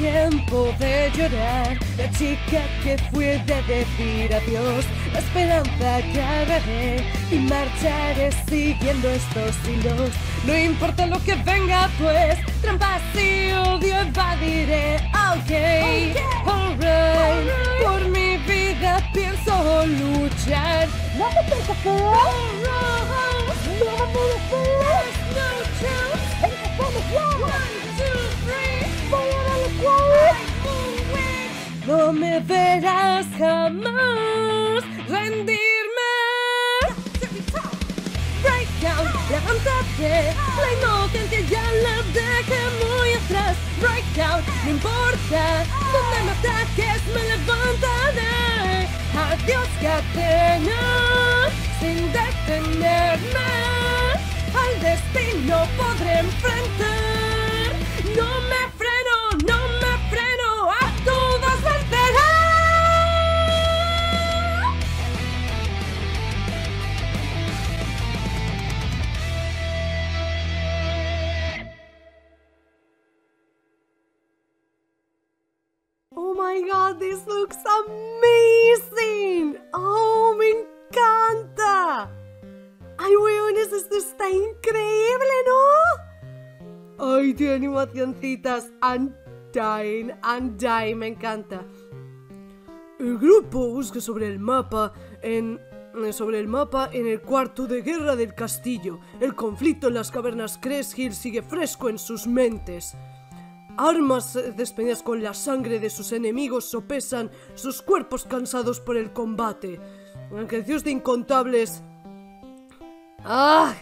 No tiempo de llorar, la chica que fue de decir adiós, la esperanza que agarré y marcharé siguiendo estos hilos. No importa lo que venga, pues trampas y odio evadiré. Ok, alright, por mi vida pienso luchar. No te pienso que Alright, no me no ya. One, two, three. No me verás jamás rendirme. Breakout, levántate. La inocencia ya la dejé muy atrás. Breakout, no importa. Donde me ataques me levantaré. Adiós, cadena. Sin detenerme. Al destino podré enfrentar. No me Oh my god, this looks amazing. Oh, me encanta. Ay, weones, esto está increíble, ¿no? Ay, tiene animacioncitas. I'm dying, me encanta. El grupo busca sobre el mapa en eh, sobre el mapa en el cuarto de guerra del castillo. El conflicto en las cavernas Crest Hill sigue fresco en sus mentes. Armas despedidas con la sangre de sus enemigos sopesan sus cuerpos cansados por el combate. Canciones de incontables. ¡Ah!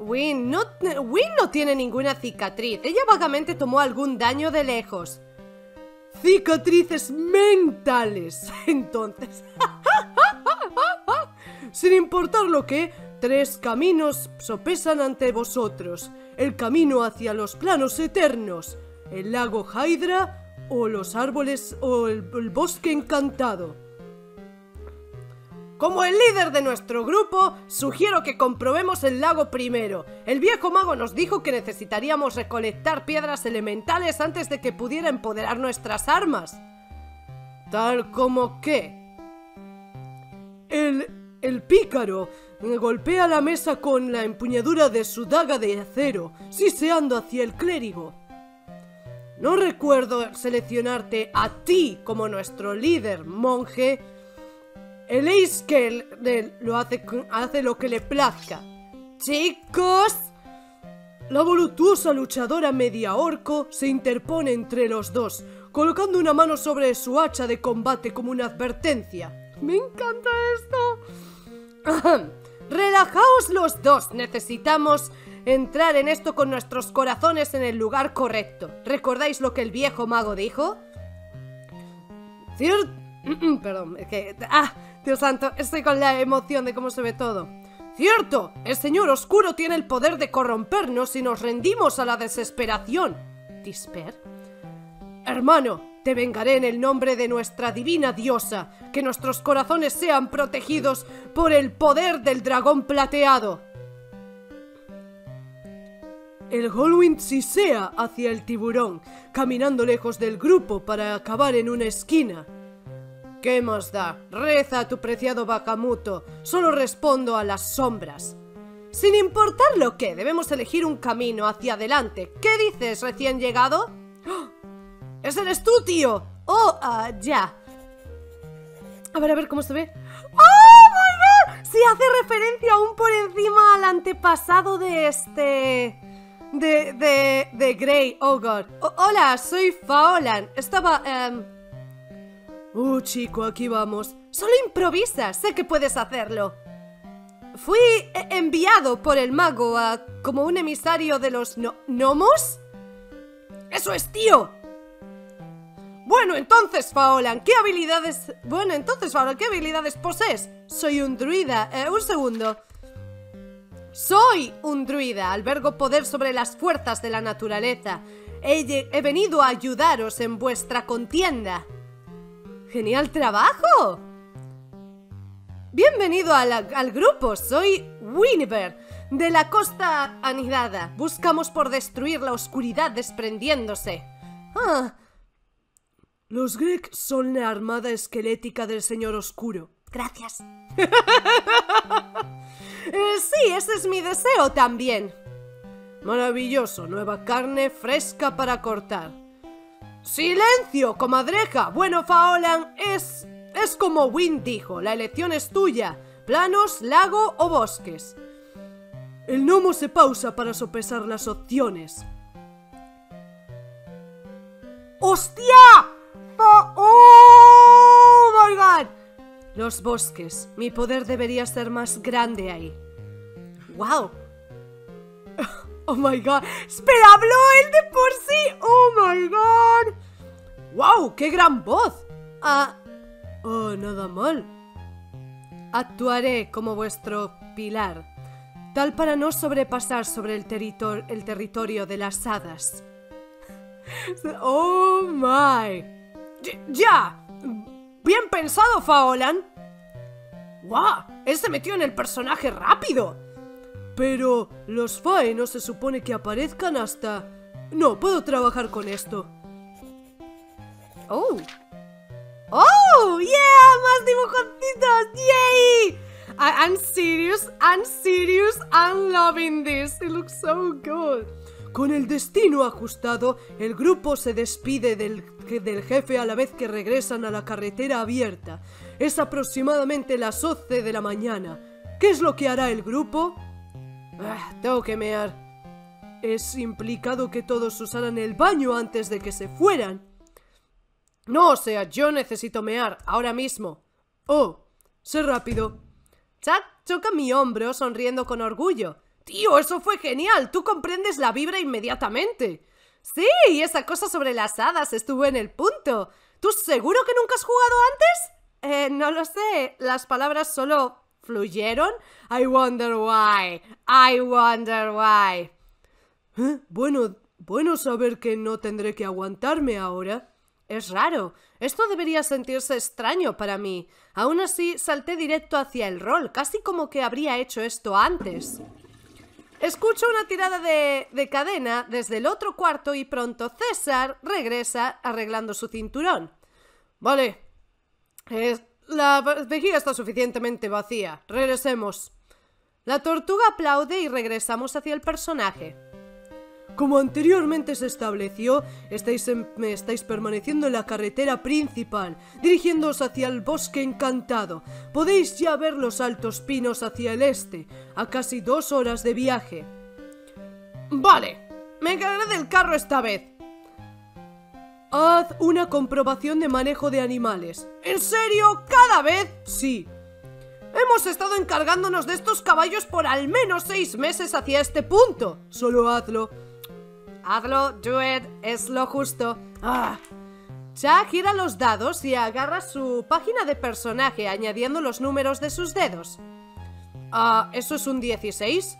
Win no, Win no tiene ninguna cicatriz. Ella vagamente tomó algún daño de lejos. Cicatrices mentales. Entonces. Sin importar lo que, tres caminos sopesan ante vosotros. El camino hacia los planos eternos, el lago Hydra o los árboles o el, bosque encantado. Como el líder de nuestro grupo, sugiero que comprobemos el lago primero. El viejo mago nos dijo que necesitaríamos recolectar piedras elementales antes de que pudiera empoderar nuestras armas. Tal como que... El, el pícaro golpea la mesa con la empuñadura de su daga de acero, siseando hacia el clérigo. No recuerdo seleccionarte a ti como nuestro líder, monje. El Eiskel lo hace, hace lo que le plazca. Chicos, la voluptuosa luchadora media orco se interpone entre los dos, colocando una mano sobre su hacha de combate como una advertencia. Me encanta esto. Relajaos los dos. Necesitamos entrar en esto con nuestros corazones en el lugar correcto. ¿Recordáis lo que el viejo mago dijo? Cier- Perdón, es que... ¡Ah! Dios santo, estoy con la emoción de cómo se ve todo. Cierto, el señor oscuro tiene el poder de corrompernos si nos rendimos a la desesperación. ¿Disper? Hermano, te vengaré en el nombre de nuestra divina diosa. Que nuestros corazones sean protegidos por el poder del dragón plateado. El Goldwind sisea hacia el tiburón, caminando lejos del grupo para acabar en una esquina. ¿Qué más da? Reza a tu preciado Bakamuto. Solo respondo a las sombras. Sin importar lo que, debemos elegir un camino hacia adelante. ¿Qué dices, recién llegado? ¡Oh! ¡Ese eres tú, tío! Oh, ya. A ver, a ver cómo se ve. ¡Oh, my God! Sí hace referencia aún por encima al antepasado de este... De, de, de Grey, oh God. Hola, soy Faolan. Estaba, em, Uh, chico, aquí vamos. Solo improvisa, sé que puedes hacerlo. Fui eh, enviado por el mago a como un emisario de los no-. ¡Eso es, tío! Bueno, entonces, Faolan, ¿qué habilidades... Bueno, entonces, Faolan, ¿qué habilidades posees? Soy un druida. Eh, un segundo. Soy un druida. Albergo poder sobre las fuerzas de la naturaleza. He, venido a ayudaros en vuestra contienda. ¡Genial trabajo! Bienvenido la- al grupo, soy Winiver, de la costa anidada. Buscamos por destruir la oscuridad desprendiéndose. Ah, Los Greg son la armada esquelética del Señor Oscuro. Gracias. Eh, sí, ese es mi deseo también. Maravilloso, nueva carne fresca para cortar. ¡Silencio, comadreja! Bueno, Faolan, es. es como Win dijo: la elección es tuya. Planos, lago o bosques. El gnomo se pausa para sopesar las opciones. ¡Hostia! Los bosques. Mi poder debería ser más grande ahí. ¡Wow! ¡Oh my god! ¡Espera, habló él de por sí! ¡Oh my god! ¡Wow! ¡Qué gran voz! Ah. Oh, nada mal. Actuaré como vuestro pilar, tal para no sobrepasar sobre el, territor el territorio de las hadas. ¡Oh my! ¡Ya! ¡Bien pensado, Faolan! ¡Guau! Él se metió en el personaje rápido. Pero los Fae no se supone que aparezcan hasta... No, puedo trabajar con esto. ¡Oh! ¡Oh! ¡Yeah! ¡Más dibujantitos! ¡Yay! I I'm serious, I'm serious, I'm loving this. It looks so good. Con el destino ajustado, el grupo se despide del, del, jefe a la vez que regresan a la carretera abierta. Es aproximadamente las 11 de la mañana. ¿Qué es lo que hará el grupo? Ah, tengo que mear. Es implicado que todos usaran el baño antes de que se fueran. No, o sea, yo necesito mear, ahora mismo. Oh, sé rápido. Chuck choca mi hombro sonriendo con orgullo. Tío, eso fue genial. Tú comprendes la vibra inmediatamente. Sí, esa cosa sobre las hadas estuvo en el punto. ¿Tú seguro que nunca has jugado antes? Eh, no lo sé. Las palabras solo fluyeron. I wonder why. I wonder why. ¿Eh? Bueno, bueno saber que no tendré que aguantarme ahora. Es raro. Esto debería sentirse extraño para mí. Aún así, salté directo hacia el rol, casi como que habría hecho esto antes. Escucho una tirada de, de, cadena desde el otro cuarto y pronto César regresa arreglando su cinturón. Vale. la vejiga está suficientemente vacía. Regresemos. La tortuga aplaude y regresamos hacia el personaje. Como anteriormente se estableció, estáis, en, estáis, permaneciendo en la carretera principal, dirigiéndoos hacia el bosque encantado. Podéis ya ver los altos pinos hacia el este, a casi dos horas de viaje. Vale, me encargaré del carro esta vez. Haz una comprobación de manejo de animales. ¿En serio? ¿Cada vez? Sí. Hemos estado encargándonos de estos caballos por al menos seis meses hacia este punto. Solo hazlo. Hazlo, do it, es lo justo. Ah. Gira los dados y agarra su página de personaje añadiendo los números de sus dedos. Ah, ¿eso es un 16?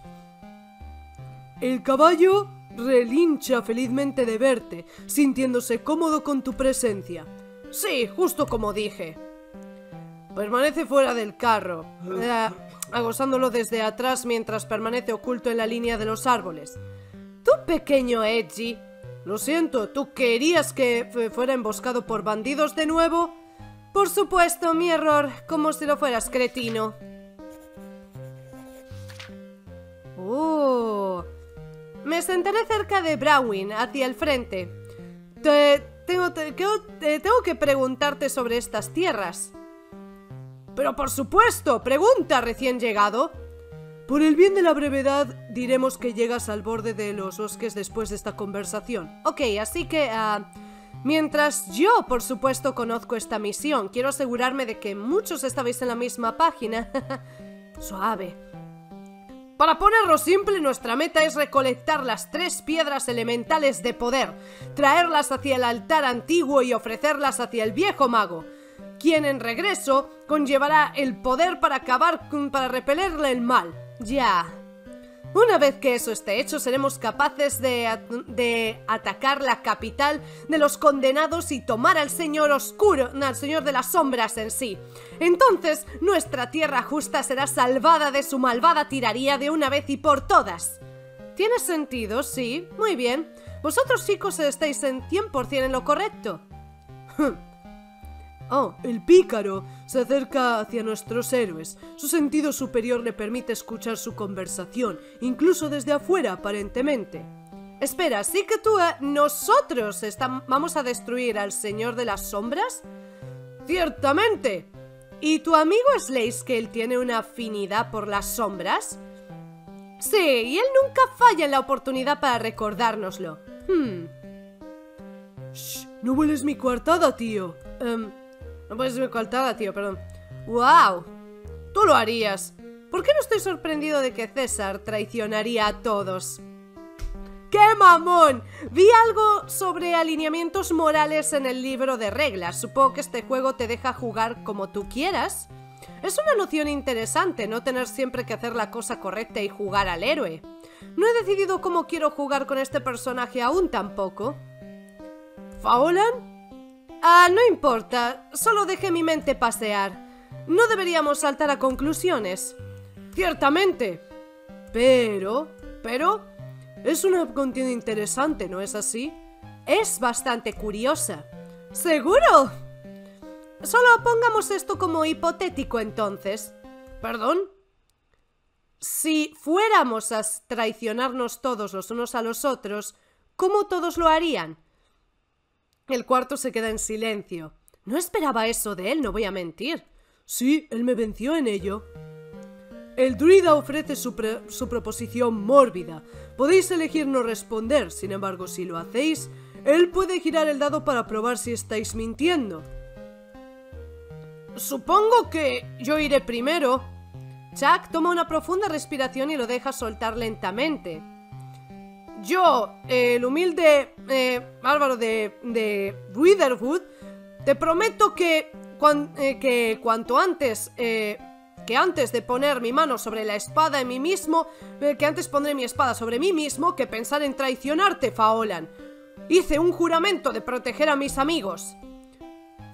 El caballo relincha felizmente de verte, sintiéndose cómodo con tu presencia. Sí, justo como dije. Permanece fuera del carro, eh, agosándolo desde atrás mientras permanece oculto en la línea de los árboles. Tú, pequeño Edgy. Lo siento, ¿tú querías que fuera emboscado por bandidos de nuevo? Por supuesto, mi error, como si lo fueras, cretino. Oh. Me sentaré cerca de Browin, hacia el frente. Te, tengo que preguntarte sobre estas tierras. Pero por supuesto, pregunta recién llegado. Por el bien de la brevedad, diremos que llegas al borde de los bosques después de esta conversación. Ok, así que... Uh, mientras yo, por supuesto, conozco esta misión, quiero asegurarme de que muchos estabais en la misma página. Suave. Para ponerlo simple, nuestra meta es recolectar las tres piedras elementales de poder, traerlas hacia el altar antiguo y ofrecerlas hacia el viejo mago quien en regreso conllevará el poder para acabar para repelerle el mal. Ya. Una vez que eso esté hecho, seremos capaces de, de, atacar la capital de los condenados y tomar al Señor Oscuro, al Señor de las Sombras en sí. Entonces, nuestra tierra justa será salvada de su malvada tiraría de una vez y por todas. ¿Tiene sentido? Sí. Muy bien. Vosotros chicos estáis en 100% en lo correcto. Oh, el pícaro se acerca hacia nuestros héroes. Su sentido superior le permite escuchar su conversación, incluso desde afuera aparentemente. Espera, ¿sí que tú... eh, nosotros vamos a destruir al Señor de las Sombras? Ciertamente. ¿Y tu amigo él tiene una afinidad por las sombras? Sí, y él nunca falla en la oportunidad para recordárnoslo. Hmm. Shh, no hueles mi coartada, tío. Em, no puedes mi coartada, tío, perdón. ¡Wow! Tú lo harías. ¿Por qué no estoy sorprendido de que César traicionaría a todos? ¡Qué mamón! Vi algo sobre alineamientos morales en el libro de reglas. Supongo que este juego te deja jugar como tú quieras. Es una noción interesante no tener siempre que hacer la cosa correcta y jugar al héroe. No he decidido cómo quiero jugar con este personaje aún tampoco. ¿Faolan? Ah, no importa, solo dejé mi mente pasear. No deberíamos saltar a conclusiones. Ciertamente. Pero, pero, es una contienda interesante, ¿no es así? Es bastante curiosa. ¿Seguro? Solo pongamos esto como hipotético entonces. ¿Perdón? Si fuéramos a traicionarnos todos los unos a los otros, ¿cómo todos lo harían? El cuarto se queda en silencio. No esperaba eso de él, no voy a mentir. Sí, él me venció en ello. El druida ofrece su, su proposición mórbida. Podéis elegir no responder, sin embargo, si lo hacéis, él puede girar el dado para probar si estáis mintiendo. Supongo que yo iré primero. Chuck toma una profunda respiración y lo deja soltar lentamente. Yo, eh, el humilde eh, bárbaro de, de Witherwood, te prometo que, eh, que cuanto antes, eh, que antes de poner mi mano sobre la espada en mí mismo, que antes pondré mi espada sobre mí mismo que pensar en traicionarte, Faolan. Hice un juramento de proteger a mis amigos.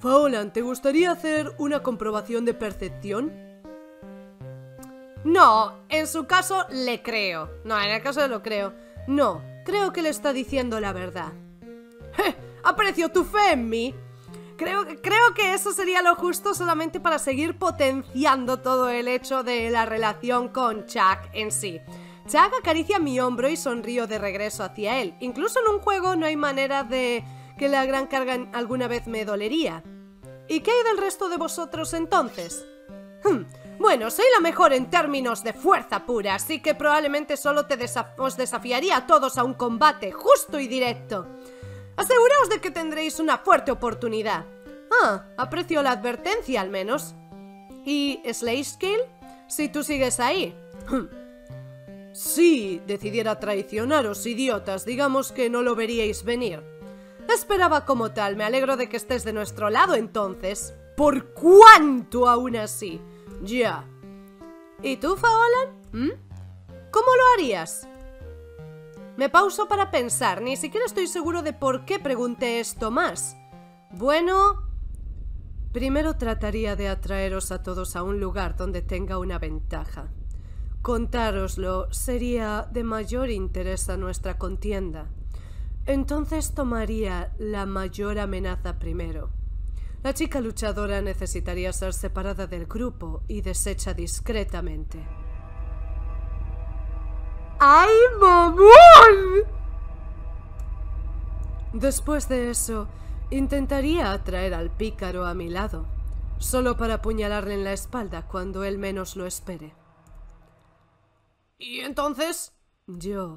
Faolan, ¿te gustaría hacer una comprobación de percepción? No, en su caso le creo. No, en el caso lo creo. No, creo que le está diciendo la verdad. ¡Je! Aprecio tu fe en mí. Creo, creo que eso sería lo justo solamente para seguir potenciando todo el hecho de la relación con Chuck en sí. Chuck acaricia mi hombro y sonrío de regreso hacia él. Incluso en un juego no hay manera de que la gran carga alguna vez me dolería. ¿Y qué hay del resto de vosotros entonces? Hmm, Bueno, soy la mejor en términos de fuerza pura, así que probablemente solo te os desafiaría a todos a un combate justo y directo. Aseguraos de que tendréis una fuerte oportunidad. Ah, aprecio la advertencia al menos. ¿Y Scale? Si tú sigues ahí. Si decidiera traicionaros, idiotas, digamos que no lo veríais venir. Esperaba como tal, me alegro de que estés de nuestro lado entonces. ¿Por cuánto aún así? Ya. ¿Y tú, Faolan? ¿Mm? ¿Cómo lo harías? Me pauso para pensar, ni siquiera estoy seguro de por qué pregunté esto más. Bueno... Primero trataría de atraeros a todos a un lugar donde tenga una ventaja. Contároslo sería de mayor interés a nuestra contienda. Entonces tomaría la mayor amenaza primero. La chica luchadora necesitaría ser separada del grupo y deshecha discretamente. ¡Ay, mamón! Después de eso, intentaría atraer al pícaro a mi lado, solo para apuñalarle en la espalda cuando él menos lo espere. ¿Y entonces? Yo.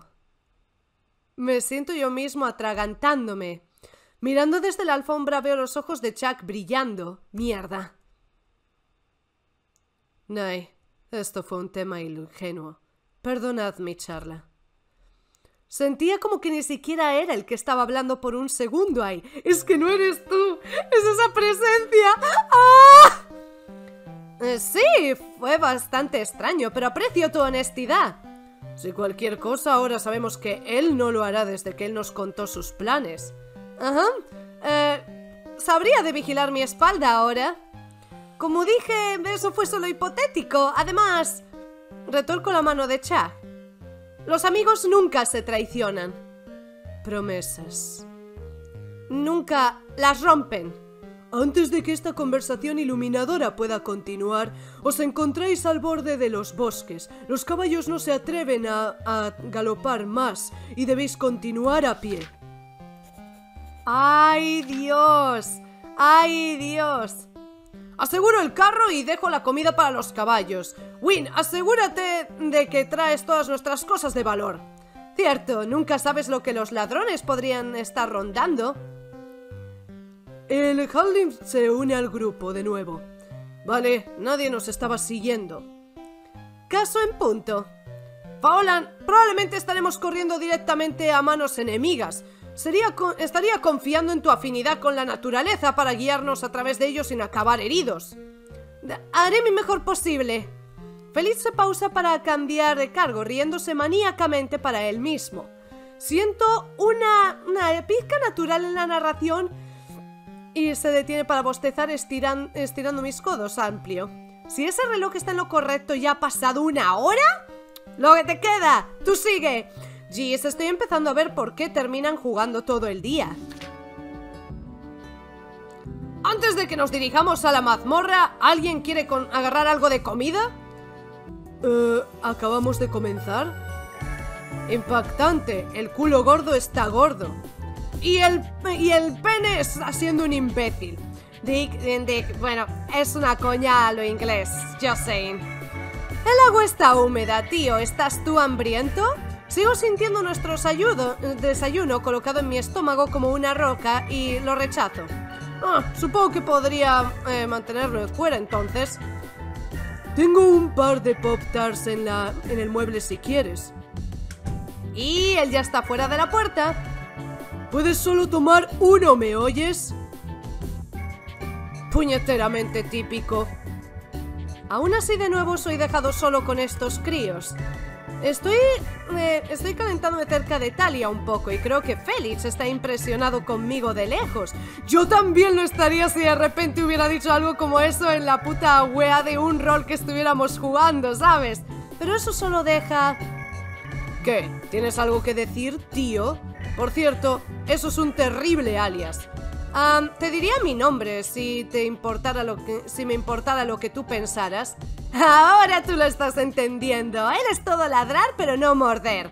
Me siento yo mismo atragantándome. Mirando desde la alfombra veo los ojos de Chuck brillando. Mierda. Nay, esto fue un tema ingenuo. Perdonad mi charla. Sentía como que ni siquiera era el que estaba hablando por un segundo ahí. Es que no eres tú. Es esa presencia. ¡Ah! Eh, sí, fue bastante extraño, pero aprecio tu honestidad. Si cualquier cosa, ahora sabemos que él no lo hará desde que él nos contó sus planes. Ajá. Eh, Sabría de vigilar mi espalda ahora. Como dije, eso fue solo hipotético. Además, retorco la mano de Chuck. Los amigos nunca se traicionan. Promesas. Nunca las rompen. Antes de que esta conversación iluminadora pueda continuar, os encontráis al borde de los bosques. Los caballos no se atreven a, a galopar más y debéis continuar a pie. ¡Ay, Dios! ¡Ay, Dios! Aseguro el carro y dejo la comida para los caballos. Win, asegúrate de que traes todas nuestras cosas de valor. Cierto, nunca sabes lo que los ladrones podrían estar rondando. El Haldim se une al grupo de nuevo. Vale, nadie nos estaba siguiendo. Caso en punto. Paolan, probablemente estaremos corriendo directamente a manos enemigas. Sería estaría confiando en tu afinidad con la naturaleza para guiarnos a través de ellos sin acabar heridos. Haré mi mejor posible. Feliz se pausa para cambiar de cargo, riéndose maníacamente para él mismo. Siento una, una pizca natural en la narración y se detiene para bostezar estirando mis codos amplio. Si ese reloj está en lo correcto ya ha pasado una hora, lo que te queda, tú sigue. Jeez, estoy empezando a ver por qué terminan jugando todo el día. Antes de que nos dirijamos a la mazmorra, ¿alguien quiere agarrar algo de comida? Eh, ¿acabamos de comenzar? Impactante, el culo gordo está gordo. Y el, y el pene está siendo un imbécil. Dick, Dick, bueno, es una coña a lo inglés, just saying. El agua está húmeda, tío, ¿estás tú hambriento? Sigo sintiendo nuestro desayuno colocado en mi estómago como una roca y lo rechazo. Ah, supongo que podría eh, mantenerlo fuera entonces. Tengo un par de Pop-Tarts en, en el mueble si quieres. Y él ya está fuera de la puerta. Puedes solo tomar uno, ¿me oyes? Puñeteramente típico. Aún así de nuevo soy dejado solo con estos críos. Estoy, eh, estoy calentándome cerca de Talia un poco y creo que Félix está impresionado conmigo de lejos. Yo también lo estaría si de repente hubiera dicho algo como eso en la puta wea de un rol que estuviéramos jugando, ¿sabes? Pero eso solo deja... ¿Qué? ¿Tienes algo que decir, tío? Por cierto, eso es un terrible alias. Te diría mi nombre si me importara lo que tú pensaras. Ahora tú lo estás entendiendo. Eres todo ladrar pero no morder.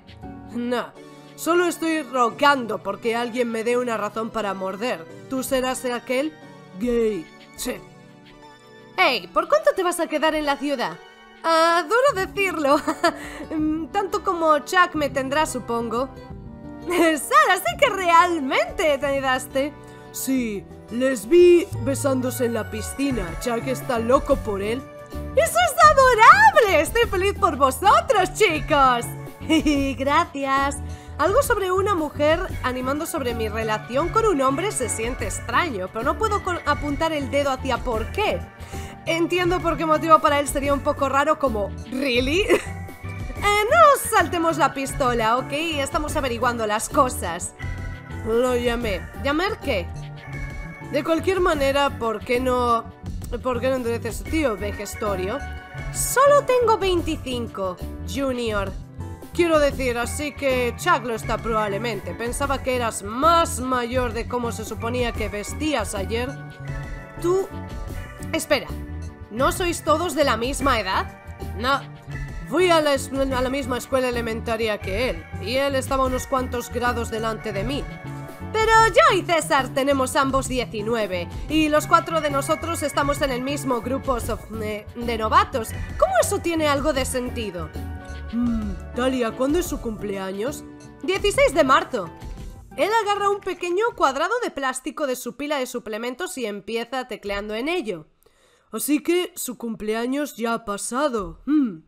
No, solo estoy rogando porque alguien me dé una razón para morder. ¿Tú serás aquel? Gay. Sí. Hey, ¿por cuánto te vas a quedar en la ciudad? Ah, duro decirlo. Tanto como Chuck me tendrá, supongo. Sara, sé que realmente te ayudaste. Sí, les vi besándose en la piscina. Chuck está loco por él. ¡Eso es adorable! Estoy feliz por vosotros, chicos. Gracias. Algo sobre una mujer animando sobre mi relación con un hombre se siente extraño, pero no puedo apuntar el dedo hacia por qué. Entiendo por qué motivo para él sería un poco raro como ¿Really? Eh, no saltemos la pistola, ¿ok? Estamos averiguando las cosas. Lo llamé. ¿Llamar qué? De cualquier manera, ¿por qué no... ¿Por qué no endureces, tío vejestorio? Solo tengo 25, Junior. Quiero decir, así que Chuck lo está probablemente. Pensaba que eras más mayor de cómo se suponía que vestías ayer. Tú... Espera, ¿no sois todos de la misma edad? No, Fui a la, a la, misma escuela elementaria que él, y él estaba unos cuantos grados delante de mí. Pero yo y César tenemos ambos 19, y los cuatro de nosotros estamos en el mismo grupo de, de novatos. ¿Cómo eso tiene algo de sentido? Mmm, Talia, ¿cuándo es su cumpleaños? 16 de marzo. Él agarra un pequeño cuadrado de plástico de su pila de suplementos y empieza tecleando en ello. Así que su cumpleaños ya ha pasado. Hmm.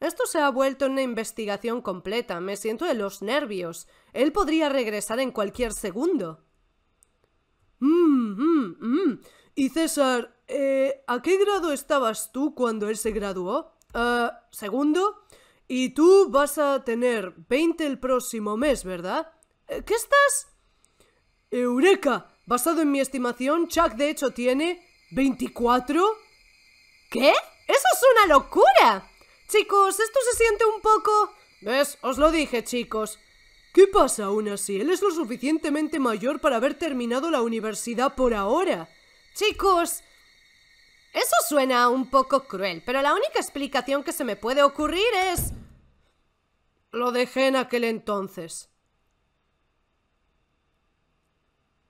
Esto se ha vuelto una investigación completa. Me siento de los nervios. Él podría regresar en cualquier segundo. Mmm, mmm, mmm. Y César, eh, ¿a qué grado estabas tú cuando él se graduó? Uh, segundo. Y tú vas a tener 20 el próximo mes, ¿verdad? Eh, ¿Qué estás? Eureka. Basado en mi estimación, Chuck de hecho tiene 24. ¿Qué? ¡Eso es una locura! Chicos, esto se siente un poco... ¿Ves? Os lo dije, chicos. ¿Qué pasa aún así? Él es lo suficientemente mayor para haber terminado la universidad por ahora. Chicos, eso suena un poco cruel, pero la única explicación que se me puede ocurrir es... Lo dejé en aquel entonces.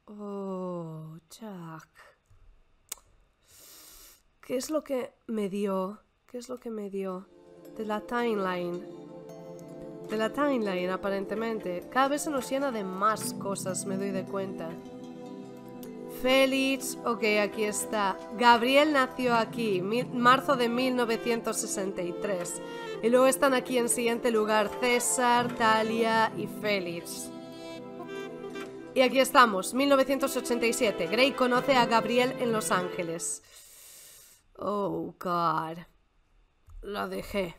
Oh, Jack. ¿Qué es lo que me dio? ¿Qué es lo que me dio? De la timeline. De la timeline, aparentemente. Cada vez se nos llena de más cosas, me doy de cuenta. Félix, ok, aquí está. Gabriel nació aquí, marzo de 1963. Y luego están aquí en siguiente lugar César, Talia y Félix. Y aquí estamos, 1987. Gray conoce a Gabriel en Los Ángeles. Oh, God. La dejé.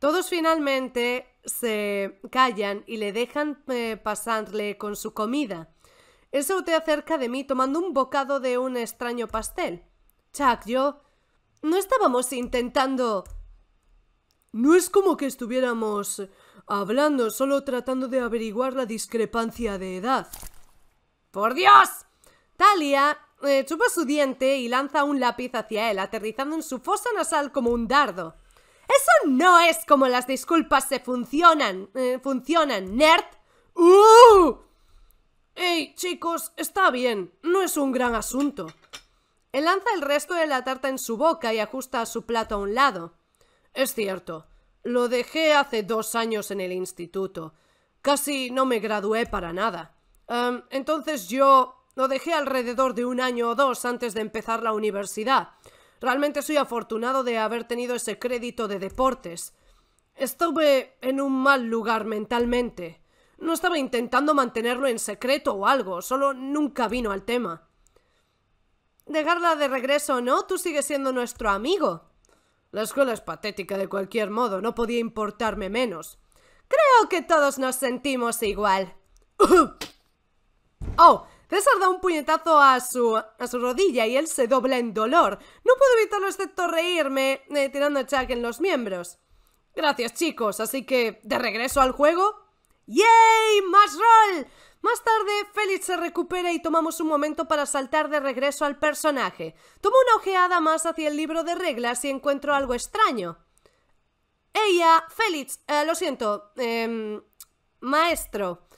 Todos finalmente se callan y le dejan eh, pasarle con su comida. Él se voltea cerca de mí tomando un bocado de un extraño pastel. Chuck, yo... No estábamos intentando... No es como que estuviéramos hablando, solo tratando de averiguar la discrepancia de edad. ¡Por Dios! Talia eh, chupa su diente y lanza un lápiz hacia él, aterrizando en su fosa nasal como un dardo. Eso no es como las disculpas se funcionan. Eh, funcionan, nerd. ¡Uh! ¡Ey, chicos! Está bien. No es un gran asunto. Él lanza el resto de la tarta en su boca y ajusta su plato a un lado. Es cierto. Lo dejé hace dos años en el instituto. Casi no me gradué para nada. entonces yo lo dejé alrededor de un año o dos antes de empezar la universidad. Realmente soy afortunado de haber tenido ese crédito de deportes. Estuve en un mal lugar mentalmente. No estaba intentando mantenerlo en secreto o algo, solo nunca vino al tema. Dejarla de regreso o no, tú sigues siendo nuestro amigo. La escuela es patética de cualquier modo, no podía importarme menos. Creo que todos nos sentimos igual. oh, César da un puñetazo a su, a su rodilla y él se dobla en dolor. No puedo evitarlo excepto reírme eh, tirando a Chuck en los miembros. Gracias chicos, así que ¿de regreso al juego? ¡Yay! ¡Más rol! Más tarde, Félix se recupera y tomamos un momento para saltar de regreso al personaje. Tomo una ojeada más hacia el libro de reglas y encuentro algo extraño. Ella, Félix, eh, lo siento, eh, maestro.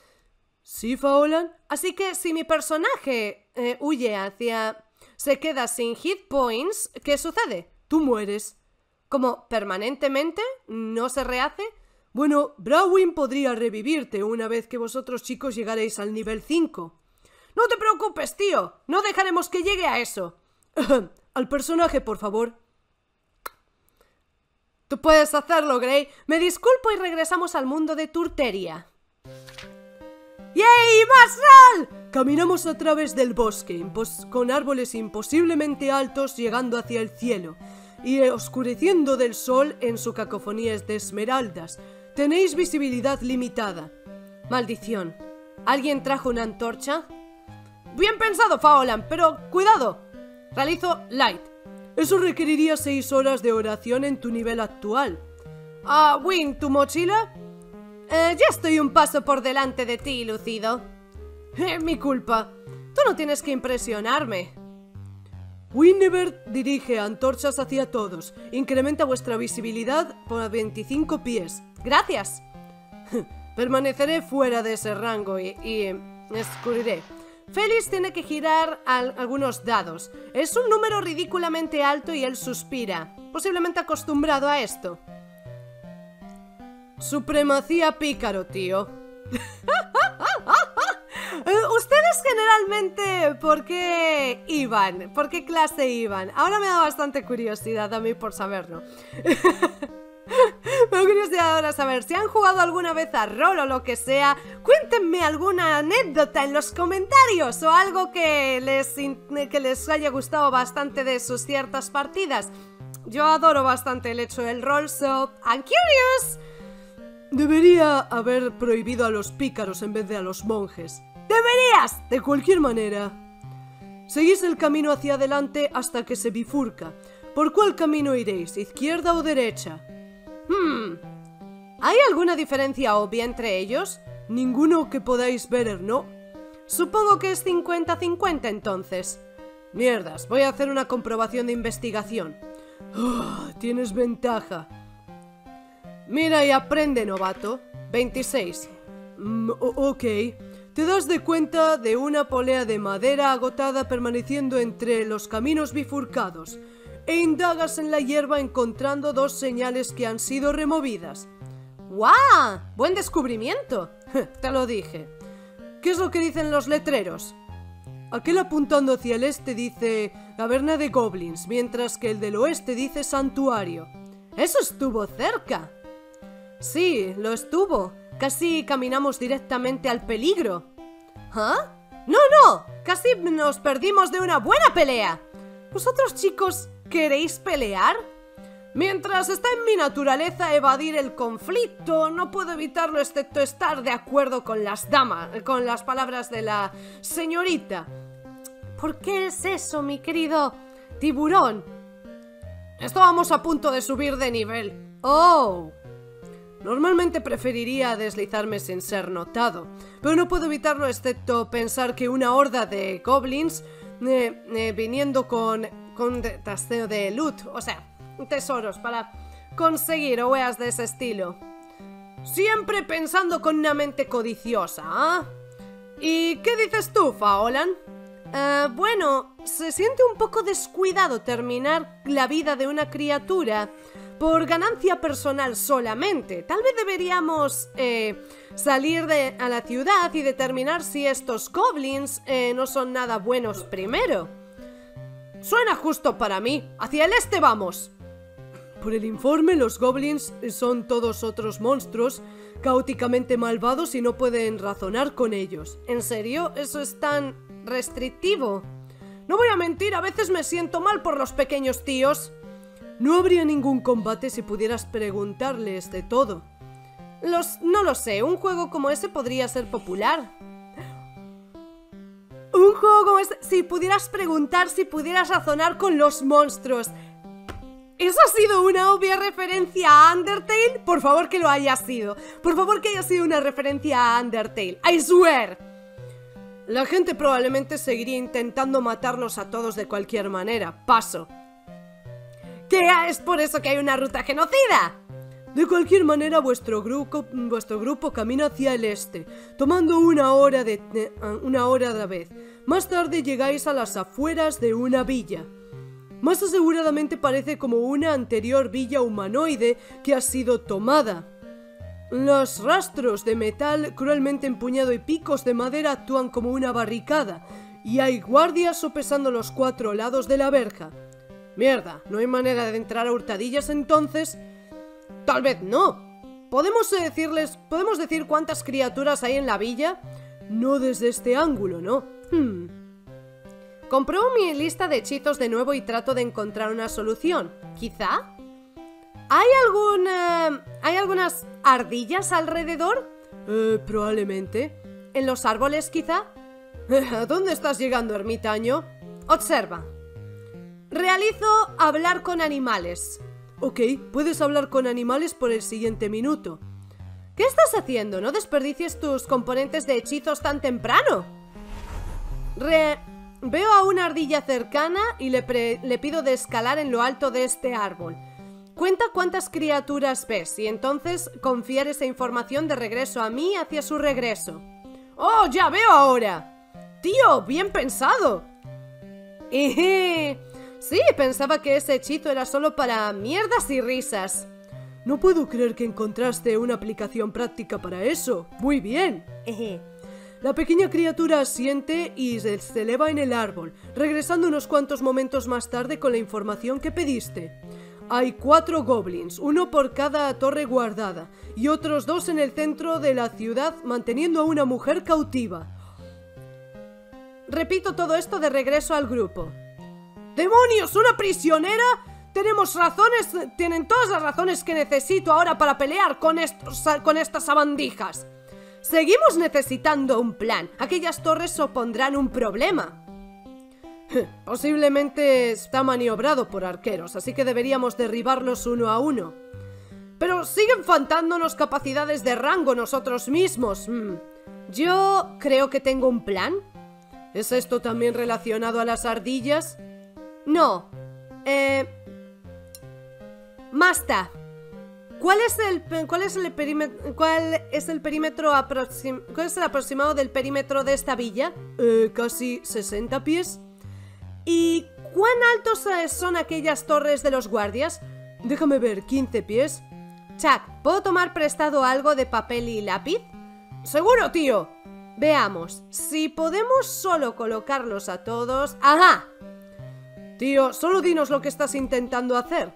¿Sí, Faolan? Así que si mi personaje eh, huye hacia... se queda sin hit points, ¿qué sucede? Tú mueres. ¿Como permanentemente? ¿No se rehace? Bueno, Browin podría revivirte una vez que vosotros chicos llegaréis al nivel 5. No te preocupes, tío. No dejaremos que llegue a eso. al personaje, por favor. Tú puedes hacerlo, Gray. Me disculpo y regresamos al mundo de Turteria. ¡Yay! ¡Más Caminamos a través del bosque, con árboles imposiblemente altos llegando hacia el cielo y oscureciendo del sol en su cacofonía de esmeraldas. Tenéis visibilidad limitada. Maldición. ¿Alguien trajo una antorcha? Bien pensado, Faolan, pero cuidado. Realizo light. Eso requeriría seis horas de oración en tu nivel actual. Ah, Win, ¿tu mochila? Eh, ya estoy un paso por delante de ti, Lucido. Eh, mi culpa. Tú no tienes que impresionarme. Winnever dirige antorchas hacia todos. Incrementa vuestra visibilidad por 25 pies. Gracias. Permaneceré fuera de ese rango y, y escurriré. Félix tiene que girar algunos dados. Es un número ridículamente alto y él suspira, posiblemente acostumbrado a esto. Supremacía pícaro, tío. Ustedes generalmente, ¿por qué iban? ¿Por qué clase iban? Ahora me da bastante curiosidad a mí por saberlo. Me da curiosidad ahora saber si han jugado alguna vez a rol o lo que sea. Cuéntenme alguna anécdota en los comentarios o algo que les, que les haya gustado bastante de sus ciertas partidas. Yo adoro bastante el hecho del rol, so I'm curious. Debería haber prohibido a los pícaros en vez de a los monjes. ¡Deberías! De cualquier manera. Seguís el camino hacia adelante hasta que se bifurca. ¿Por cuál camino iréis? ¿Izquierda o derecha? Hmm. ¿Hay alguna diferencia obvia entre ellos? Ninguno que podáis ver, ¿no? Supongo que es 50-50 entonces. Mierdas, voy a hacer una comprobación de investigación. Ah, tienes ventaja. Mira y aprende, novato. 26. Mm, ok. Te das de cuenta de una polea de madera agotada permaneciendo entre los caminos bifurcados e indagas en la hierba encontrando dos señales que han sido removidas. ¡Guau! ¡Buen descubrimiento! Te lo dije. ¿Qué es lo que dicen los letreros? Aquel apuntando hacia el este dice Caverna de Goblins, mientras que el del oeste dice Santuario. ¡Eso estuvo cerca! Sí, lo estuvo. Casi caminamos directamente al peligro. ¿Ah? ¡No, no! Casi nos perdimos de una buena pelea. ¿Vosotros chicos queréis pelear? Mientras está en mi naturaleza evadir el conflicto, no puedo evitarlo excepto estar de acuerdo con las damas, con las palabras de la señorita. ¿Por qué es eso, mi querido tiburón? Estábamos a punto de subir de nivel. Oh. Normalmente preferiría deslizarme sin ser notado, pero no puedo evitarlo excepto pensar que una horda de goblins eh, eh, viniendo con, con tasteo de loot, o sea, tesoros para conseguir oveas de ese estilo. Siempre pensando con una mente codiciosa, ¿ah? ¿Y qué dices tú, Faolan? Eh, bueno, se siente un poco descuidado terminar la vida de una criatura por ganancia personal solamente. Tal vez deberíamos eh, salir a la ciudad y determinar si estos goblins eh, no son nada buenos primero. Suena justo para mí. Hacia el este vamos. Por el informe, los goblins son todos otros monstruos caóticamente malvados y no pueden razonar con ellos. ¿En serio? ¿Eso es tan restrictivo? No voy a mentir, a veces me siento mal por los pequeños tíos. No habría ningún combate si pudieras preguntarles de todo. Los... no lo sé, un juego como ese podría ser popular. Un juego como ese... Si pudieras preguntar, si pudieras razonar con los monstruos. ¿Eso ha sido una obvia referencia a Undertale? Por favor que lo haya sido. Por favor que haya sido una referencia a Undertale. I swear. La gente probablemente seguiría intentando matarlos a todos de cualquier manera. Paso. ¿Qué es por eso que hay una ruta genocida? De cualquier manera, vuestro grupo, vuestro grupo camina hacia el este, tomando una hora, de, una hora a la vez. Más tarde llegáis a las afueras de una villa. Más aseguradamente parece como una anterior villa humanoide que ha sido tomada. Los rastros de metal cruelmente empuñado y picos de madera actúan como una barricada, y hay guardias sopesando los cuatro lados de la verja. Mierda, ¿no hay manera de entrar a hurtadillas entonces? Tal vez no. ¿Podemos decirles, podemos decir cuántas criaturas hay en la villa? No desde este ángulo, ¿no? Hmm. Mi lista de hechizos de nuevo y trato de encontrar una solución. ¿Quizá? ¿Hay alguna... ¿Hay algunas ardillas alrededor? Eh, probablemente. ¿En los árboles, quizá? ¿A dónde estás llegando, ermitaño? Observa. Realizo hablar con animales. Ok, puedes hablar con animales por el siguiente minuto. ¿Qué estás haciendo? No desperdicies tus componentes de hechizos tan temprano. Re Veo a una ardilla cercana y le, pido de escalar en lo alto de este árbol. Cuenta cuántas criaturas ves y entonces confiar esa información de regreso a mí hacia su regreso. ¡Oh, ya veo ahora! ¡Tío, bien pensado! Sí, pensaba que ese hechizo era solo para mierdas y risas. No puedo creer que encontraste una aplicación práctica para eso. Muy bien. La pequeña criatura asiente y se, eleva en el árbol, regresando unos cuantos momentos más tarde con la información que pediste. Hay cuatro goblins, uno por cada torre guardada, y otros dos en el centro de la ciudad manteniendo a una mujer cautiva. Repito todo esto de regreso al grupo. ¡Demonios! ¿Una prisionera? Tenemos razones, tienen todas las razones que necesito ahora para pelear con, estas sabandijas. Seguimos necesitando un plan. Aquellas torres supondrán un problema. Posiblemente está maniobrado por arqueros, así que deberíamos derribarlos uno a uno. Pero siguen faltándonos capacidades de rango nosotros mismos. Mm. Yo creo que tengo un plan. ¿Es esto también relacionado a las ardillas? No. Eh... Masta. ¿Cuál es el, cuál es el perímetro, cuál es el perímetro cuál es el aproximado del perímetro de esta villa? Eh, casi 60 pies. ¿Y cuán altos son aquellas torres de los guardias? Déjame ver, 15 pies. Chuck, ¿puedo tomar prestado algo de papel y lápiz? Seguro, tío. Veamos, si podemos solo colocarlos a todos... ¡Ajá! Tío, solo dinos lo que estás intentando hacer.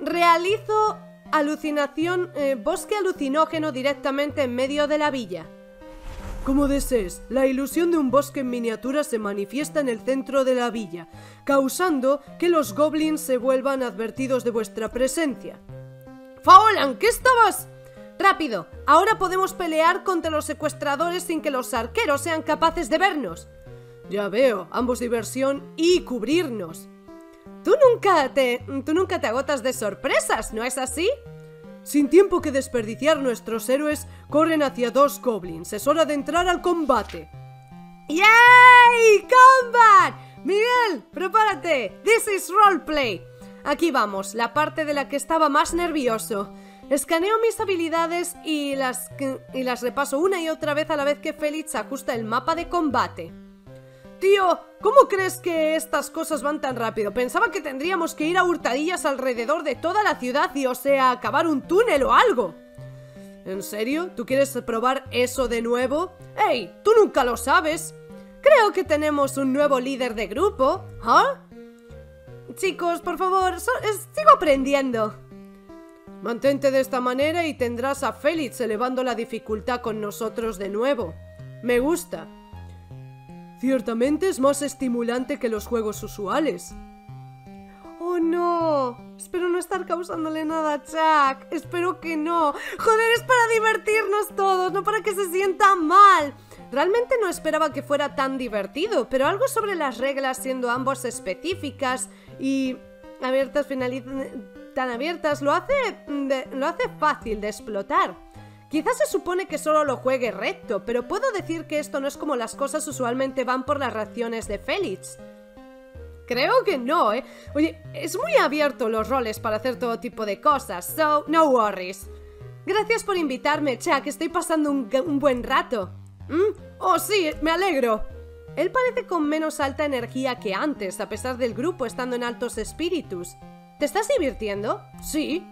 Realizo alucinación, eh, bosque alucinógeno directamente en medio de la villa. Como desees, la ilusión de un bosque en miniatura se manifiesta en el centro de la villa, causando que los goblins se vuelvan advertidos de vuestra presencia. ¡Faolan! ¿Qué estabas? ¡Rápido! Ahora podemos pelear contra los secuestradores sin que los arqueros sean capaces de vernos. Ya veo, ambos diversión y cubrirnos. Tú nunca te. tú nunca te agotas de sorpresas, ¿no es así? Sin tiempo que desperdiciar, nuestros héroes corren hacia dos goblins. Es hora de entrar al combate. ¡Yay! ¡Combat! Miguel, prepárate. This is roleplay. Aquí vamos, la parte de la que estaba más nervioso. Escaneo mis habilidades y las, y las repaso una y otra vez a la vez que Félix ajusta el mapa de combate. Tío, ¿cómo crees que estas cosas van tan rápido? Pensaba que tendríamos que ir a hurtadillas alrededor de toda la ciudad y o sea, acabar un túnel o algo. ¿En serio? ¿Tú quieres probar eso de nuevo? ¡Ey! ¡Tú nunca lo sabes! Creo que tenemos un nuevo líder de grupo. ¿Ah? Chicos, por favor, sigo aprendiendo. Mantente de esta manera y tendrás a Félix elevando la dificultad con nosotros de nuevo. Me gusta. Ciertamente es más estimulante que los juegos usuales. ¡Oh, no! Espero no estar causándole nada a Chuck. Espero que no. Joder, es para divertirnos todos, no para que se sienta mal. Realmente no esperaba que fuera tan divertido, pero algo sobre las reglas siendo ambos específicas y abiertas tan abiertas lo hace, lo hace fácil de explotar. Quizás se supone que solo lo juegue recto, pero puedo decir que esto no es como las cosas usualmente van por las reacciones de Félix. Creo que no, ¿eh? Oye, es muy abierto los roles para hacer todo tipo de cosas, so no worries. Gracias por invitarme, Chuck, estoy pasando un, buen rato. ¿Mm? Oh, sí, me alegro. Él parece con menos alta energía que antes, a pesar del grupo estando en altos espíritus. ¿Te estás divirtiendo? Sí.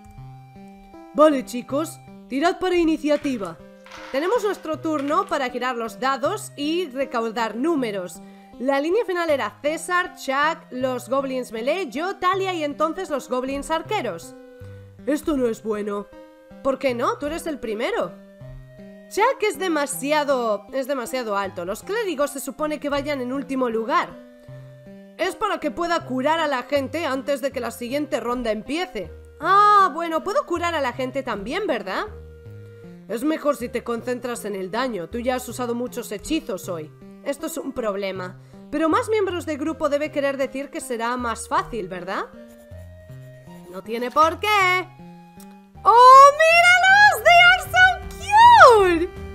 Vale, chicos, tirad para iniciativa. Tenemos nuestro turno para girar los dados y recaudar números. La línea final era César, Chuck, los goblins melee, yo, Talia y entonces los goblins arqueros. Esto no es bueno. ¿Por qué no? Tú eres el primero. Chuck es demasiado... es demasiado alto. Los clérigos se supone que vayan en último lugar. Es para que pueda curar a la gente antes de que la siguiente ronda empiece. Ah, bueno, puedo curar a la gente también, ¿verdad? Es mejor si te concentras en el daño. Tú ya has usado muchos hechizos hoy. Esto es un problema. Pero más miembros del grupo debe querer decir que será más fácil, ¿verdad? No tiene por qué. ¡Oh, míralos! ¡They are so cute!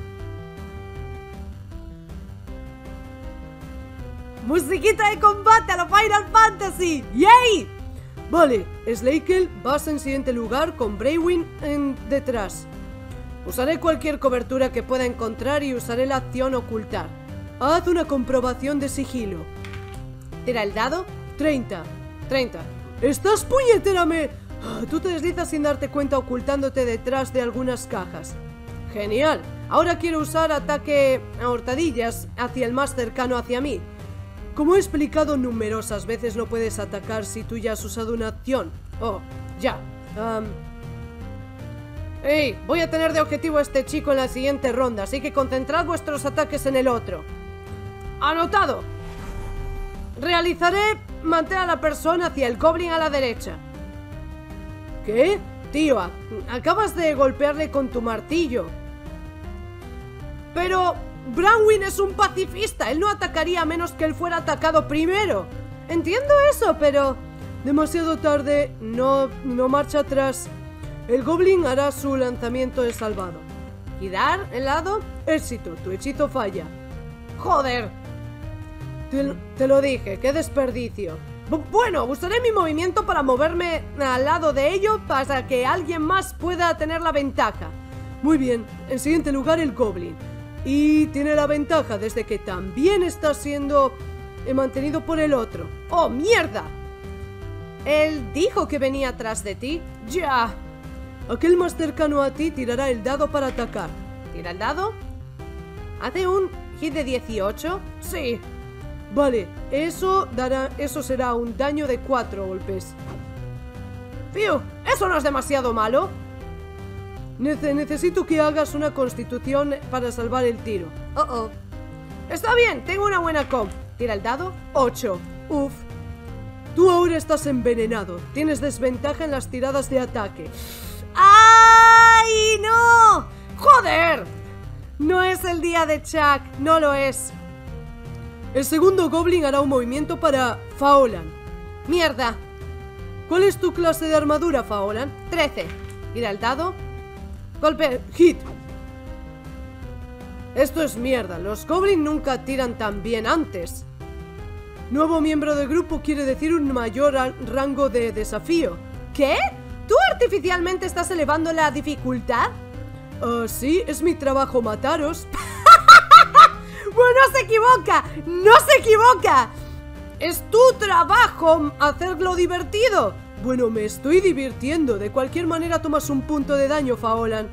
¡Musiquita de combate a la Final Fantasy! ¡Yay! Vale, Slakel vas en siguiente lugar con Braywin en detrás. Usaré cualquier cobertura que pueda encontrar y usaré la acción ocultar. Haz una comprobación de sigilo. ¿Tira el dado? 30. 30. ¡Estás puñeterame! Ah, tú te deslizas sin darte cuenta ocultándote detrás de algunas cajas. Genial. Ahora quiero usar ataque a hurtadillas hacia el más cercano hacia mí. Como he explicado numerosas veces, no puedes atacar si tú ya has usado una acción. Oh, ya. Um... ¡Ey! Voy a tener de objetivo a este chico en la siguiente ronda, así que concentrad vuestros ataques en el otro. ¡Anotado! Realizaré mantener a la persona hacia el goblin a la derecha. ¿Qué? Tío, acabas de golpearle con tu martillo. Pero Branwin es un pacifista, él no atacaría a menos que él fuera atacado primero. Entiendo eso, pero... Demasiado tarde, no, no marcha atrás. El Goblin hará su lanzamiento de salvado. ¿Y dar el lado? Éxito, tu hechizo falla. ¡Joder! Te, lo dije, qué desperdicio. bueno, usaré mi movimiento para moverme al lado de ello para que alguien más pueda tener la ventaja. Muy bien, en siguiente lugar el Goblin. Y tiene la ventaja desde que también está siendo mantenido por el otro. ¡Oh, mierda! Él dijo que venía atrás de ti. ¡Ya! Aquel más cercano a ti tirará el dado para atacar. ¿Tira el dado? ¿Hace un hit de 18? Sí. Vale, eso dará. Eso será un daño de 4 golpes. ¡Fiu! Eso no es demasiado malo. Necesito que hagas una constitución para salvar el tiro. Oh oh. Está bien, tengo una buena comp. Tira el dado. 8. Uf. Tú ahora estás envenenado. Tienes desventaja en las tiradas de ataque. ¡Ay, no! ¡Joder! No es el día de Chuck, no lo es. El segundo Goblin hará un movimiento para Faolan. ¡Mierda! ¿Cuál es tu clase de armadura, Faolan? 13. Ir al dado. Golpe. Hit. Esto es mierda. Los Goblin nunca tiran tan bien antes. Nuevo miembro del grupo quiere decir un mayor rango de desafío. ¿Qué? ¿Tú artificialmente estás elevando la dificultad? Uh, sí, es mi trabajo mataros. bueno, no se equivoca, no se equivoca. Es tu trabajo hacerlo divertido. Bueno, me estoy divirtiendo. De cualquier manera tomas un punto de daño, Faolan.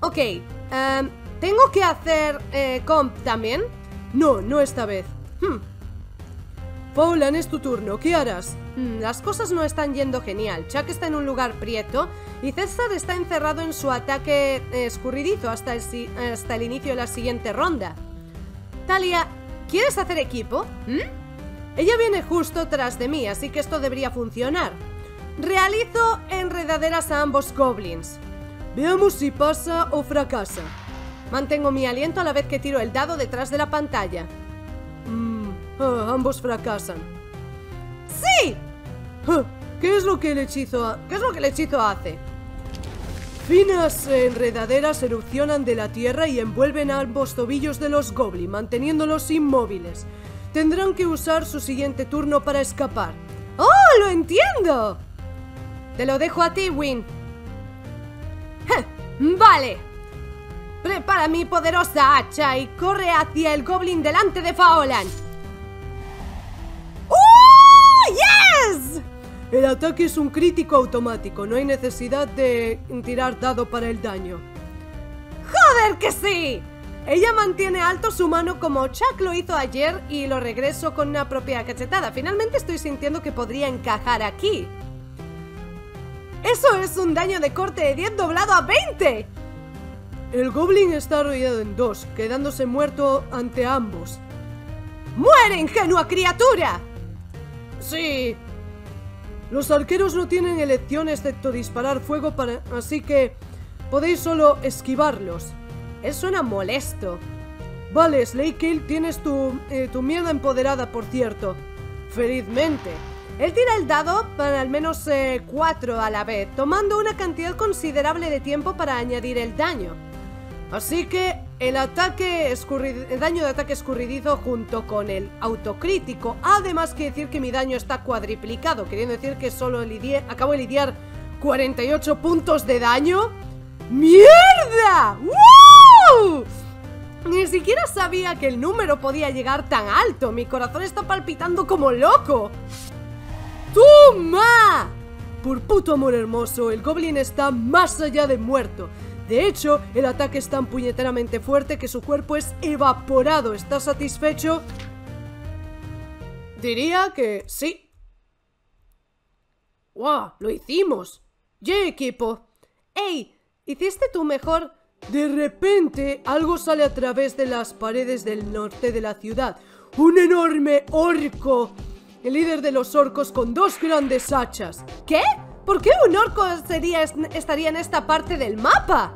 Ok, em, ¿tengo que hacer eh, comp también? No, no esta vez. Hmm. Faulan, es tu turno, ¿qué harás? Mm, las cosas no están yendo genial. Chuck está en un lugar prieto y César está encerrado en su ataque eh, escurridizo hasta el, hasta el inicio de la siguiente ronda. Talia, ¿quieres hacer equipo? ¿Mm? Ella viene justo tras de mí, así que esto debería funcionar. Realizo enredaderas a ambos goblins. Veamos si pasa o fracasa. Mantengo mi aliento a la vez que tiro el dado detrás de la pantalla. Ah, ambos fracasan. ¡Sí! Ah, ¿Qué es lo que el hechizo, ¿qué es lo que el hechizo hace? Finas enredaderas erupcionan de la tierra y envuelven ambos tobillos de los goblins, manteniéndolos inmóviles. Tendrán que usar su siguiente turno para escapar. ¡Oh, lo entiendo! Te lo dejo a ti, Win. vale. Prepara mi poderosa hacha y corre hacia el goblin delante de Faolan. El ataque es un crítico automático, no hay necesidad de tirar dado para el daño. ¡Joder que sí! Ella mantiene alto su mano como Chuck lo hizo ayer y lo regreso con una propia cachetada. Finalmente estoy sintiendo que podría encajar aquí. ¡Eso es un daño de corte de 10 doblado a 20! El goblin está arrollado en dos, quedándose muerto ante ambos. ¡Muere, ingenua criatura! Sí, los arqueros no tienen elección excepto disparar fuego para... Así que podéis solo esquivarlos. Él suena molesto. Vale, Kill, tienes tu, eh, tu mierda empoderada, por cierto. Felizmente. Él tira el dado para al menos 4 eh, a la vez, tomando una cantidad considerable de tiempo para añadir el daño. Así que el ataque el daño de ataque escurridizo junto con el autocrítico. Además quiere decir que mi daño está cuadriplicado, queriendo decir que solo acabo de lidiar 48 puntos de daño. ¡Mierda! ¡Woo! Ni siquiera sabía que el número podía llegar tan alto. Mi corazón está palpitando como loco. ¡Toma! Por puto amor hermoso, el goblin está más allá de muerto. De hecho, el ataque es tan puñeteramente fuerte que su cuerpo es evaporado. ¿Estás satisfecho? Diría que sí. ¡Wow! ¡Lo hicimos! ¡Ye, equipo! ¡Ey! ¿Hiciste tú mejor? De repente, algo sale a través de las paredes del norte de la ciudad. ¡Un enorme orco! El líder de los orcos con dos grandes hachas. ¿Qué? ¿Por qué un orco estaría en esta parte del mapa?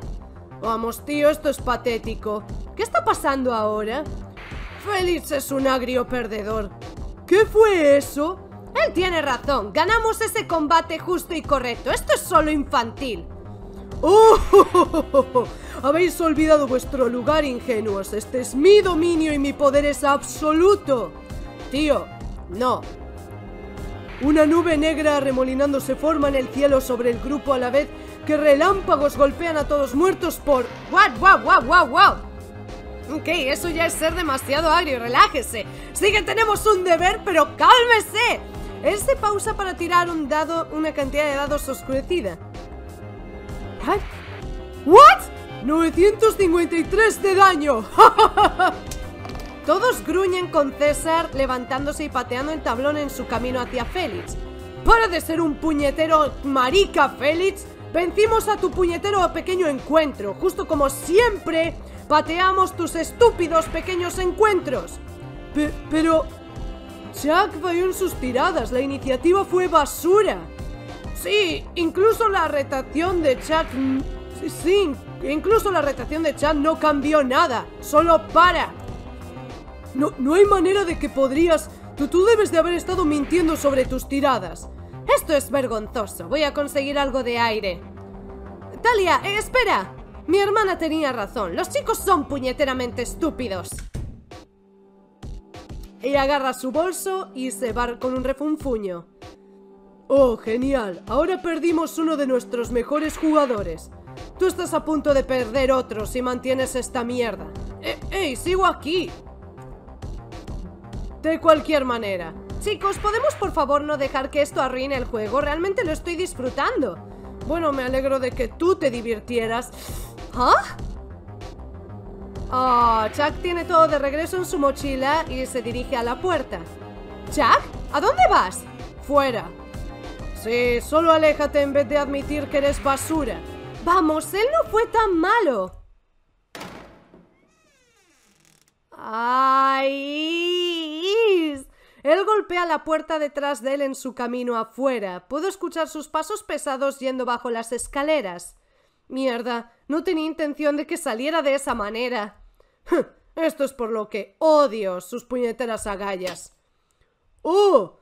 Vamos, tío, esto es patético. ¿Qué está pasando ahora? Félix es un agrio perdedor. ¿Qué fue eso? Él tiene razón. Ganamos ese combate justo y correcto. Esto es solo infantil. ¡Oh! Habéis olvidado vuestro lugar, ingenuos. Este es mi dominio y mi poder es absoluto. Tío, no. Una nube negra arremolinándose forma en el cielo sobre el grupo a la vez que relámpagos golpean a todos muertos por... ¡What! ¡Wow, wow, wow, wow! Ok, eso ya es ser demasiado agrio, relájese. Sí que tenemos un deber, pero cálmese. Él se pausa para tirar un dado, una cantidad de dados oscurecida. ¿What? 953 de daño. Todos gruñen con César levantándose y pateando el tablón en su camino hacia Félix. ¡Para de ser un puñetero marica, Félix! Vencimos a tu puñetero pequeño encuentro, justo como siempre pateamos tus estúpidos pequeños encuentros. pero... Chuck falló en sus tiradas, la iniciativa fue basura. Sí, incluso la retación de Chuck... Sí, sí, incluso la retación de Chuck no cambió nada, solo para. No, no hay manera de que podrías... Tú, tú debes de haber estado mintiendo sobre tus tiradas. Esto es vergonzoso. Voy a conseguir algo de aire. Talia, eh, espera. Mi hermana tenía razón. Los chicos son puñeteramente estúpidos. Ella agarra su bolso y se va con un refunfuño. Oh, genial. Ahora perdimos uno de nuestros mejores jugadores. Tú estás a punto de perder otro si mantienes esta mierda. Eh, ¡Ey, sigo aquí! De cualquier manera. Chicos, ¿podemos por favor no dejar que esto arruine el juego? Realmente lo estoy disfrutando. Bueno, me alegro de que tú te divirtieras. ¿Ah? Oh, Chuck tiene todo de regreso en su mochila y se dirige a la puerta. ¿Chuck? ¿A dónde vas? Fuera. Sí, solo aléjate en vez de admitir que eres basura. Vamos, él no fue tan malo. ¡Ay! Él golpea la puerta detrás de él en su camino afuera. Puedo escuchar sus pasos pesados yendo bajo las escaleras. Mierda, no tenía intención de que saliera de esa manera. Esto es por lo que odio sus puñeteras agallas. ¡Oh!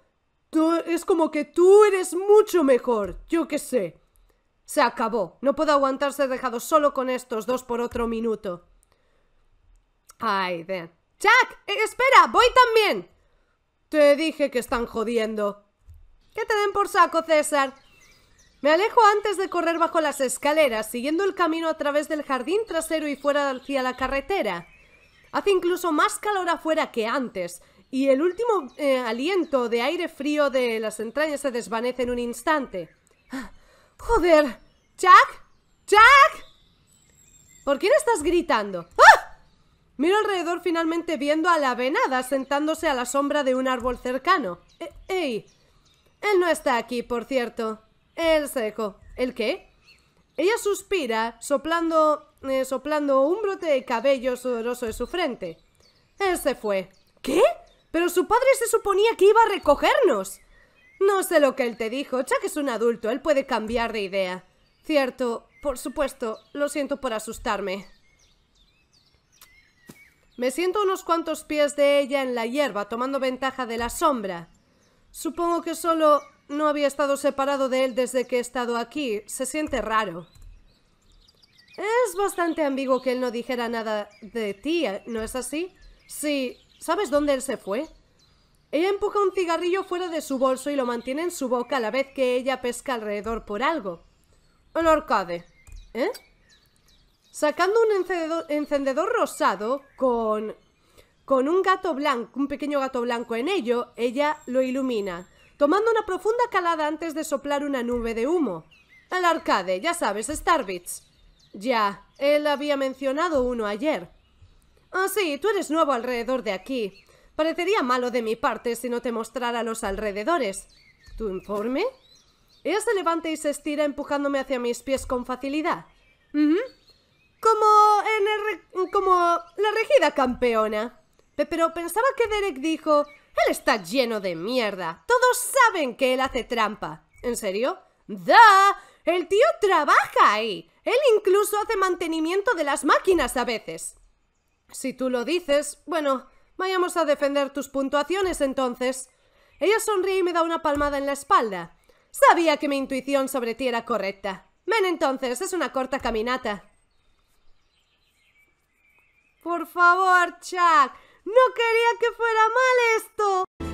es como que tú eres mucho mejor, yo qué sé. Se acabó. No puedo aguantar ser dejado solo con estos dos por otro minuto. Ay, de. ¡Jack! Eh, ¡Espera! ¡Voy también! Te dije que están jodiendo. Que te den por saco, César. Me alejo antes de correr bajo las escaleras, siguiendo el camino a través del jardín trasero y fuera hacia la carretera. Hace incluso más calor afuera que antes, y el último eh, aliento de aire frío de las entrañas se desvanece en un instante. ¡Joder! ¡Jack! ¡Jack! ¿Por quién estás gritando? ¡Ah! Miro alrededor finalmente viendo a la venada sentándose a la sombra de un árbol cercano. E ¡Ey! Él no está aquí, por cierto. El seco. ¿El qué? Ella suspira, soplando, eh, soplando un brote de cabello sudoroso de su frente. Él se fue. ¿Qué? Pero su padre se suponía que iba a recogernos. No sé lo que él te dijo. Chuck es un adulto. Él puede cambiar de idea. Cierto. Por supuesto. Lo siento por asustarme. Me siento unos cuantos pies de ella en la hierba, tomando ventaja de la sombra. Supongo que solo no había estado separado de él desde que he estado aquí. Se siente raro. Es bastante ambiguo que él no dijera nada de ti, ¿no es así? Sí. ¿Sabes dónde él se fue? Ella empuja un cigarrillo fuera de su bolso y lo mantiene en su boca a la vez que ella pesca alrededor por algo. El arcade. ¿Eh? Sacando un encendedor, rosado con... con un gato blanco, un pequeño gato blanco en ello, ella lo ilumina, tomando una profunda calada antes de soplar una nube de humo. El arcade, ya sabes, Starbits. Ya, él había mencionado uno ayer. Ah, sí, tú eres nuevo alrededor de aquí. Parecería malo de mi parte si no te mostrara los alrededores. ¿Tu informe? Ella se levanta y se estira empujándome hacia mis pies con facilidad. Como en el como la regida campeona. pero pensaba que Derek dijo, él está lleno de mierda. Todos saben que él hace trampa. ¿En serio? ¡Da! El tío trabaja ahí. Él incluso hace mantenimiento de las máquinas a veces. Si tú lo dices, bueno, Vayamos a defender tus puntuaciones entonces. Ella sonríe y me da una palmada en la espalda. Sabía que mi intuición sobre ti era correcta. Ven entonces, es una corta caminata. Por favor, Chuck. No quería que fuera mal esto.